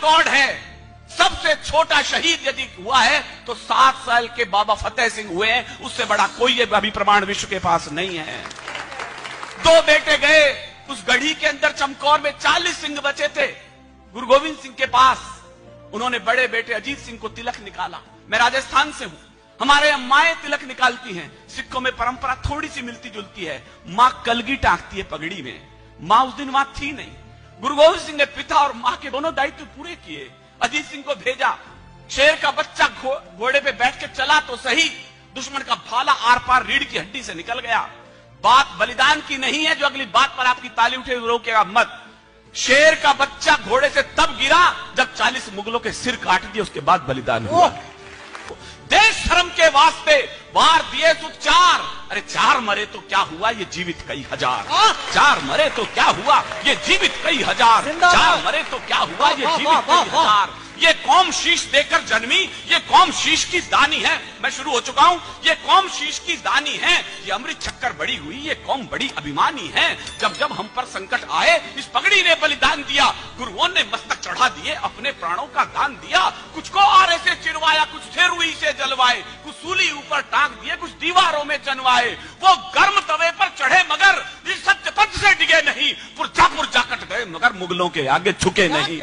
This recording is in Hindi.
रिकॉर्ड है। सबसे छोटा शहीद यदि हुआ है तो सात साल के बाबा फतेह सिंह हुए हैं। उससे बड़ा कोई अभी प्रमाण विश्व के पास नहीं है। दो बेटे गए, उस गढ़ी के अंदर चमकौर में चालीस सिंह बचे थे। गुरु गोविंद सिंह के पास उन्होंने बड़े बेटे अजीत सिंह को तिलक निकाला। मैं राजस्थान से हूँ। हमारे माए तिलक निकालती हैं। सिखों में परंपरा थोड़ी सी मिलती जुलती है। माँ कलगी टाकती है पगड़ी में। माँ उस दिन वहाँ थी नहीं। गुरु गोविंद सिंह ने पिता और माँ के दोनों दायित्व पूरे किए। अजीत सिंह को भेजा। शेर का बच्चा घोड़े पे बैठ के चला तो सही। दुश्मन का भाला आर पार रीढ़ की हड्डी से निकल गया। बात बलिदान की नहीं है जो अगली बात पर आपकी ताली उठे रोकेगा मत। शेर का बच्चा घोड़े से तब गिरा जब चालीस मुगलों के सिर काट दिए उसके बाद बलिदान हुआ। देश धर्म के वास्ते वार दिए तो चार। अरे चार मरे तो क्या हुआ? ये जीवित कई हज़ार। चार मरे तो क्या हुआ? ये जीवित कई हज़ार। चार मरे तो क्या हुआ? ये जीवित कई हज़ार। ये कौम शीश देकर जन्मी ये कौम शीश की दानी है। मैं शुरू हो चुका हूँ। ये कौम शीश की दानी है। ये अमृत चक्कर बड़ी हुई ये कौम बड़ी अभिमानी है। जब जब हम पर संकट आए इस पगड़ी ने बलिदान दिया। गुरुओं ने मस्तक चढ़ा दिए अपने प्राणों का दान दिया। कुछ को आरे से चिरवाया कुछ थे रुई से जलवाए कुछ सूली ऊपर टांग दिए कुछ दीवारों चनवाए वो गर्म तवे पर चढ़े मगर सत्य पथ से डिगे नहीं। पुरजा पुरजा कट गए मगर मुगलों के आगे झुके नहीं।